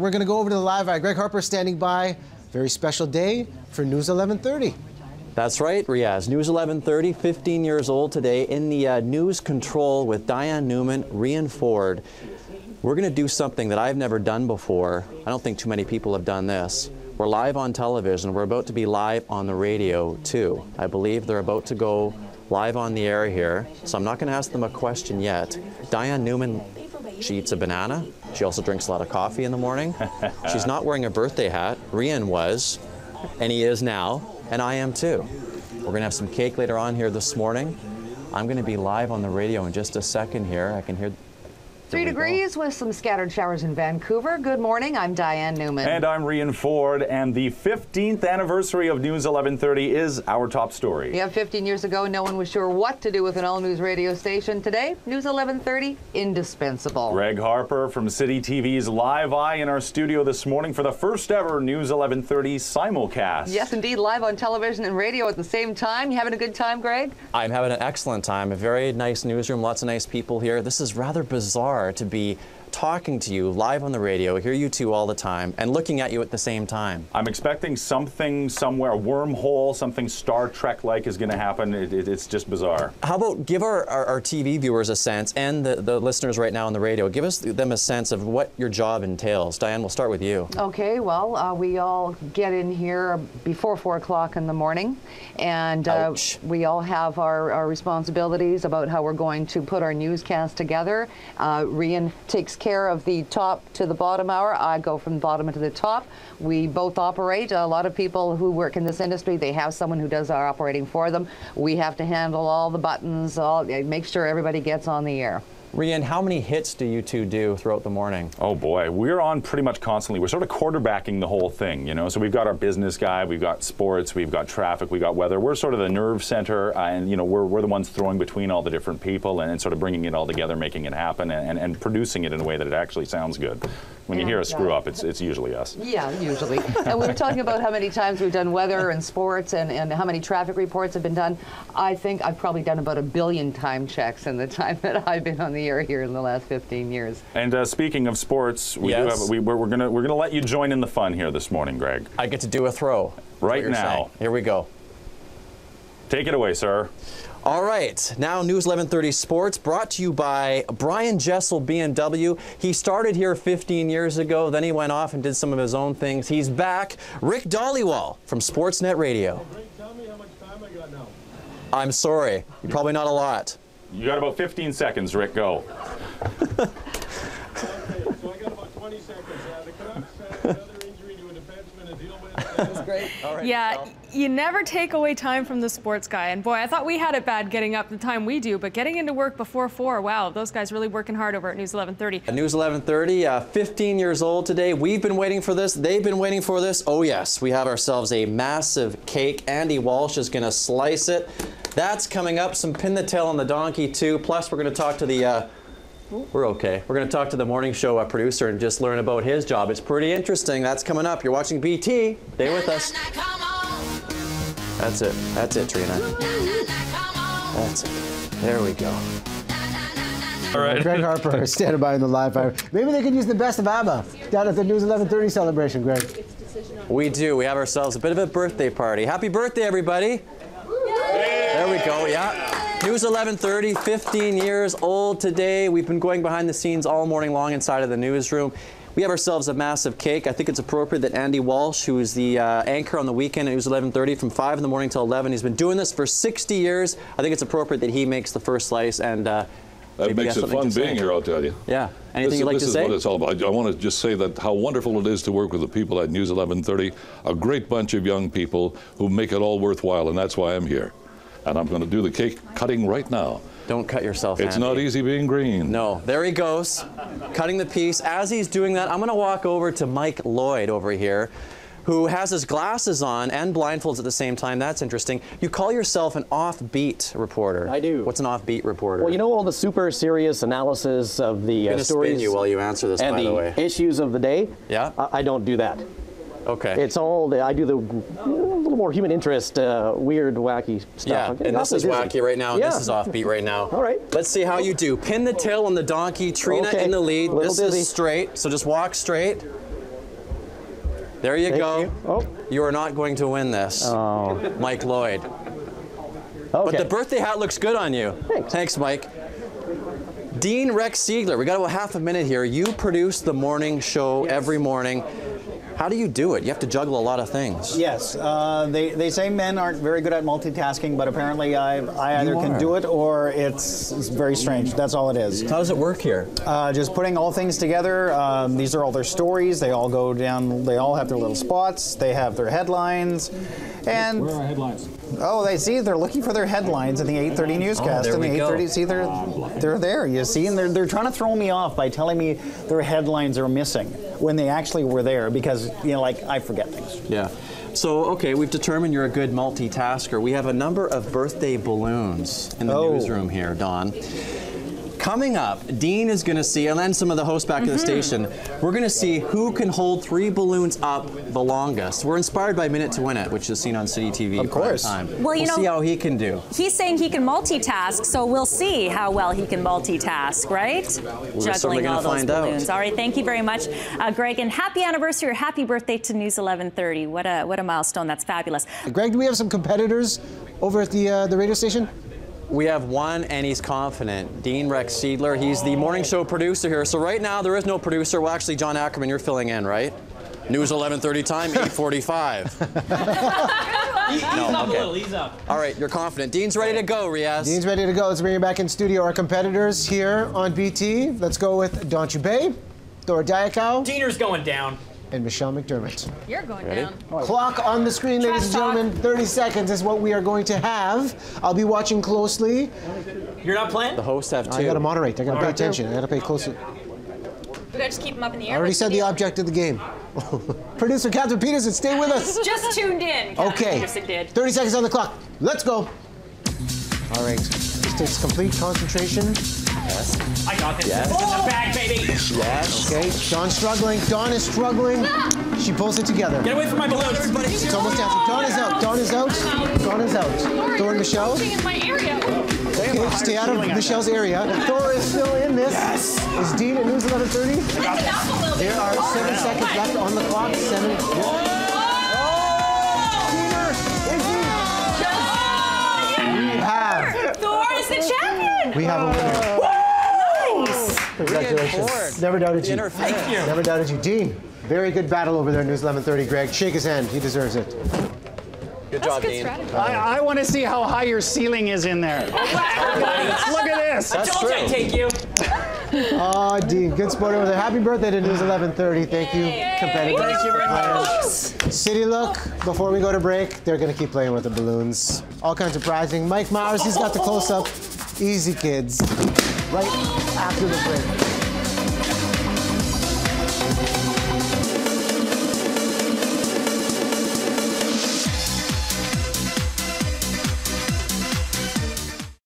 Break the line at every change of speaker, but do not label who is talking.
We're going to go over to the live eye. Greg Harper standing by. Very special day for News 1130.
That's right, Riaz. News 1130, 15 years old today in the uh, news control with Diane Newman, Rian Ford. We're going to do something that I've never done before. I don't think too many people have done this. We're live on television. We're about to be live on the radio too. I believe they're about to go live on the air here, so I'm not going to ask them a question yet. Diane Newman, she eats a banana. She also drinks a lot of coffee in the morning. She's not wearing a birthday hat. Rian was, and he is now, and I am too. We're going to have some cake later on here this morning. I'm going to be live on the radio in just a second here. I can hear
Three degrees with some scattered showers in Vancouver. Good morning. I'm Diane Newman.
And I'm Rian Ford. And the 15th anniversary of News 1130 is our top story.
Yeah, 15 years ago, no one was sure what to do with an all news radio station. Today, News 1130, indispensable.
Greg Harper from City TV's Live Eye in our studio this morning for the first ever News 1130 simulcast.
Yes, indeed, live on television and radio at the same time. You having a good time, Greg?
I'm having an excellent time. A very nice newsroom, lots of nice people here. This is rather bizarre to be talking to you live on the radio, hear you two all the time, and looking at you at the same time.
I'm expecting something somewhere, a wormhole, something Star Trek like is going to happen. It, it, it's just bizarre.
How about give our, our, our, TV viewers a sense, and the, the listeners right now on the radio, give us them a sense of what your job entails. Diane, we'll start with you.
Okay, well, uh, we all get in here before 4 o'clock in the morning, and uh, we all have our, our responsibilities about how we're going to put our newscast together. Uh, Rian takes care of the top to the bottom hour. I go from the bottom to the top. We both operate. A lot of people who work in this industry, they have someone who does our operating for them. We have to handle all the buttons, all, make sure everybody gets on the air.
Rian, how many hits do you two do throughout the morning?
Oh boy, we're on pretty much constantly. We're sort of quarterbacking the whole thing, you know. So we've got our business guy, we've got sports, we've got traffic, we've got weather. We're sort of the nerve center, uh, and you know, we're, we're the ones throwing between all the different people and, and sort of bringing it all together, making it happen, and, and, and, producing it in a way that it actually sounds good. When you hear a screw up, it's it's usually us.
Yeah, usually. and we were talking about how many times we've done weather and sports, and, and how many traffic reports have been done. I think I've probably done about a billion time checks in the time that I've been on the air here in the last 15 years.
And uh, speaking of sports, we
yes.
do have we, we're, we're gonna we're gonna let you join in the fun here this morning, Greg.
I get to do a throw
right now.
Saying. Here we go.
Take it away, sir.
All right, now News 1130 Sports brought to you by Brian Jessel BMW. He started here 15 years ago, then he went off and did some of his own things. He's back. Rick Dhaliwal from Sportsnet Radio.
Tell me how much time I got now.
I'm sorry, probably not a lot.
You got about 15 seconds, Rick. Go.
okay, so I got about 20 seconds. Uh,
great. All right.
Yeah, you never take away time from the sports guy. And boy, I thought we had it bad getting up the time we do, but getting into work before four, wow, those guys really working hard over at News 1130.
News 1130, uh, 15 years old today. We've been waiting for this. They've been waiting for this. Oh yes, we have ourselves a massive cake. Andy Walsh is going to slice it. That's coming up. Some pin the tail on the donkey too. Plus, we're going to talk to the. Uh, we're okay. We're going to talk to the morning show uh, producer and just learn about his job. It's pretty interesting. That's coming up. You're watching BT. Stay with us. That's it. That's it, Treena. That's it. There we go.
All right. Greg Harper standing by in the live fire. Maybe they could use the best of ABBA down at the News 1130 celebration, Greg.
We do. We have ourselves a bit of a birthday party. Happy birthday, everybody. There we go, yeah. News 1130, 15 years old today. We've been going behind the scenes all morning long inside of the newsroom. We have ourselves a massive cake. I think it's appropriate that Andy Walsh, who is the uh, anchor on the weekend at News 1130 from 5 in the morning till 11, he's been doing this for 60 years. I think it's appropriate that he makes the first slice and uh,
that makes it fun being here, I'll tell you.
Yeah. Anything
this,
you'd like
to
say?
This is what it's all about. I, I want to just say that how wonderful it is to work with the people at News 1130, a great bunch of young people who make it all worthwhile, and that's why I'm here. And I'm going to do the cake cutting right now.
Don't cut yourself,
It's
Andy.
not easy being green.
No. There he goes, cutting the piece. As he's doing that, I'm going to walk over to Mike Lloyd over here, who has his glasses on and blindfolds at the same time. That's interesting. You call yourself an offbeat reporter.
I do.
What's an offbeat reporter?
Well, you know all the super serious analysis of the uh, stories
spin you while you answer this,
and
by
the,
the way.
issues of the day.
Yeah.
I, I don't do that.
Okay.
It's all the, I do the a little more human interest, uh, weird, wacky stuff.
yeah, and this is wacky right now, and
yeah.
this is offbeat right now.
All right.
Let's see how you do. Pin the tail on the donkey. Treena
Okay.
in the lead. This
dizzy.
is straight, so just walk straight. There you
Thank
go.
you. Oh.
You are not going to win this.
Oh.
Mike Lloyd.
Okay.
But the birthday hat looks good on you.
Thanks.
Thanks, Mike. Dean Rechsiedler, we got about half a minute here. You produce the morning show every morning. How do you do it? You have to juggle a lot of things.
Yes, uh, they, they say men aren't very good at multitasking, but apparently I, I either can do it or it's, it's very strange. That's all it is.
How does it work here?
Uh, just putting all things together. Um, these are all their stories. They all go down. They all have their little spots. They have their headlines, and
Where are headlines?
oh, they see they're looking for their headlines in the 8:30 newscast.
there
and the 8:30, see they're they're there. You see, and they're they're trying to throw me off by telling me their headlines are missing when they actually were there because you know, like I forget things.
Yeah. So, okay, we've determined you're a good multitasker. We have a number of birthday balloons in the
Oh.
newsroom here, Dawn. Coming up, Dean is going to see, and then some of the hosts back at the station, we're going to see who can hold three balloons up the longest. We're inspired by Minute to Win It, which is seen on City TV.
Of
prime
course.
Time.
Well, you
we'll
know-
see how he can do.
He's saying he can multitask, so we'll see how well he can multitask, right?
certainly
Juggling all those
find out.
balloons. All right, thank you very much, uh, Greg, and happy anniversary or happy birthday to News 1130. What a what a milestone! That's fabulous.
Greg, do we have some competitors over at the uh, the radio station?
We have one, and he's confident. Dean Rechsiedler. He's the morning show producer here. So right now there is no producer. Well, actually, John Ackerman, you're filling in, right? News 11:30 time, 8:45. no, okay. All right, you're confident. Dean's ready to go, Riaz.
Dean's ready to go. Let's bring you back in studio. Our competitors here on BT. Let's go with Dawn Chubai, Thor Diakow,
Diener's going down.
And Michelle McDermott.
You're going
Ready?
down.
Clock on the screen, ladies and
Trash talk.
gentlemen. 30 seconds is what we are going to have. I'll be watching closely.
You're not playing?
The hosts have two.
I gotta moderate. I gotta pay attention. I gotta pay close.
We gotta just keep him up in the air.
I already said the object of the game. Producer Catherine Peterson, stay with us.
Just tuned in. Catherine
Okay.
Peterson did.
30 seconds on the clock. Let's go. All right. This takes complete concentration. Yes.
I got this.
Yes.
It's in the bag, baby.
Yes.
Okay. Dawn's struggling. Dawn is struggling. She pulls it together.
Get away from my balloons.
It's almost down. Dawn is out. Dawn is out. Dawn is out. Thor and Michelle.
in my area.
Okay, stay out of Michelle's area. Thor is still in this. Yes. Is Dean at News 1130? There are seven oh, seconds left on the clock. Seven. We have a winner.
Nice.
Congratulations. Never doubted you.
Interference.
Never doubted you. Dean, very good battle over there at News 1130, Greg. Shake his hand. He deserves it.
Good job,
Good
Dean.
strategy.
I, I want to see how high your ceiling is in there. Look at this.
That's
Told you I'd
true.
take you.
Oh, Dean, good sport over there. Happy birthday to News 1130. Thank you, competitors.
Thank you very much.
City Look, before we go to break, they're going to keep playing with the balloons. All kinds of prizing. Mike Mowers, he's got the close up. Easy kids. Right after the break.